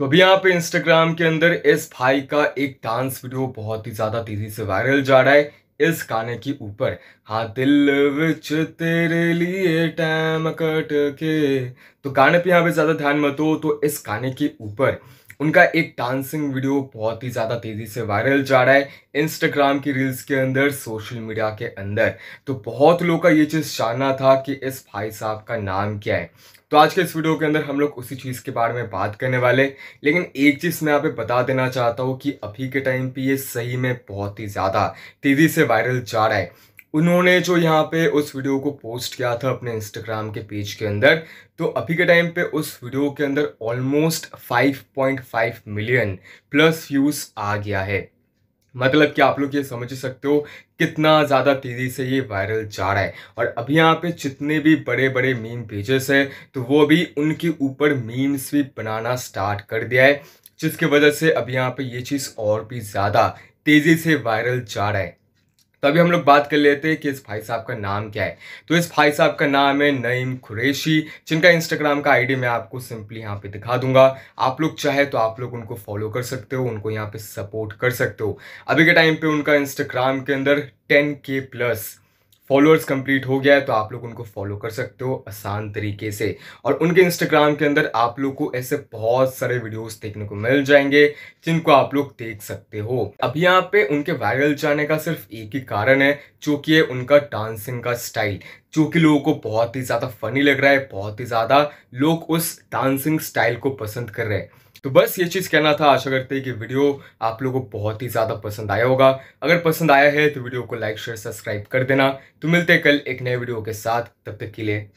तो अभी यहाँ पे इंस्टाग्राम के अंदर इस भाई का एक डांस वीडियो बहुत ही ज़्यादा तेज़ी से वायरल जा रहा है, इस गाने के ऊपर। हाँ दिल विच तेरे लिए टाइम कट के तो गाने पे यहाँ पे ज़्यादा ध्यान मत हो तो इस गाने के ऊपर उनका एक डांसिंग वीडियो बहुत ही ज़्यादा तेज़ी से वायरल जा रहा है इंस्टाग्राम की रील्स के अंदर सोशल मीडिया के अंदर। तो बहुत लोगों का ये चीज़ जानना था कि इस भाई साहब का नाम क्या है। तो आज के इस वीडियो के अंदर हम लोग उसी चीज़ के बारे में बात करने वाले लेकिन एक चीज़ मैं यहाँ पे बता देना चाहता हूँ कि अभी के टाइम पे ये सही में बहुत ही ज़्यादा तेज़ी से वायरल जा रहा है। उन्होंने जो यहाँ पे उस वीडियो को पोस्ट किया था अपने इंस्टाग्राम के पेज के अंदर तो अभी के टाइम पे उस वीडियो के अंदर ऑलमोस्ट 5.5 मिलियन प्लस व्यूज़ आ गया है। मतलब कि आप लोग ये समझ सकते हो कितना ज़्यादा तेज़ी से ये वायरल जा रहा है। और अभी यहाँ पे जितने भी बड़े बड़े मीम पेजेस हैं तो वो भी उनके ऊपर मीम्स भी बनाना स्टार्ट कर दिया है, जिसकी वजह से अभी यहाँ पे ये चीज़ और भी ज़्यादा तेज़ी से वायरल जा रहा है। तो अभी हम लोग बात कर लेते हैं कि इस भाई साहब का नाम क्या है। तो इस भाई साहब का नाम है नईम कुरैशी, जिनका इंस्टाग्राम का आईडी मैं आपको सिंपली यहाँ पे दिखा दूँगा। आप लोग चाहे तो आप लोग उनको फॉलो कर सकते हो, उनको यहाँ पे सपोर्ट कर सकते हो। अभी के टाइम पे उनका इंस्टाग्राम के अंदर टेन के प्लस फॉलोअर्स कंप्लीट हो गया है तो आप लोग उनको फॉलो कर सकते हो आसान तरीके से। और उनके इंस्टाग्राम के अंदर आप लोग को ऐसे बहुत सारे वीडियोस देखने को मिल जाएँगे, जिनको आप लोग देख सकते हो। अब यहाँ पे उनके वायरल जाने का सिर्फ़ एक ही कारण है, जो कि है उनका डांसिंग का स्टाइल जो कि लोगों को बहुत ही ज़्यादा फनी लग रहा है, बहुत ही ज़्यादा लोग उस डांसिंग स्टाइल को पसंद कर रहे हैं। तो बस ये चीज़ कहना था, आशा करते हैं कि वीडियो आप लोगों को बहुत ही ज़्यादा पसंद आया होगा। अगर पसंद आया है तो वीडियो को लाइक, शेयर, सब्सक्राइब कर देना। तो मिलते हैं कल एक नए वीडियो के साथ। तब तक के लिए